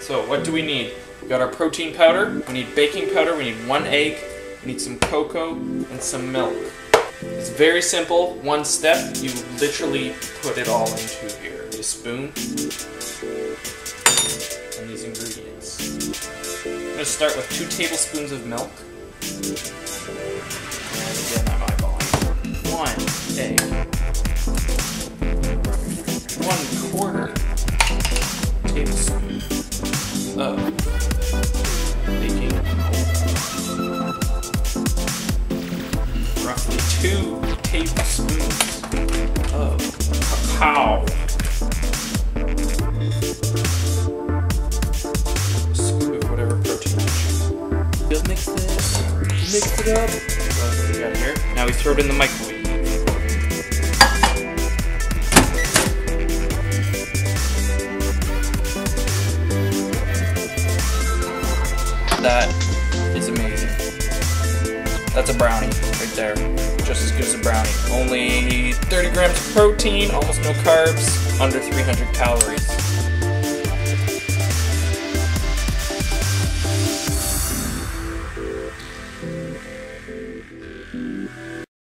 So what do we need? We got our protein powder, we need baking powder, we need one egg, we need some cocoa, and some milk. It's very simple, one step, you literally put it all into here. Need a spoon and these ingredients. I'm to start with two tablespoons of milk. Quarter tablespoon of uh, baking powder. Roughly two tablespoons of cacao. Scoop of whatever protein you choose. Just mix this. Mix it up. What we got here? Now we throw it in the microwave. That is amazing. That's a brownie right there. Just as good as a brownie. Only 30 grams of protein, almost no carbs, under 300 calories.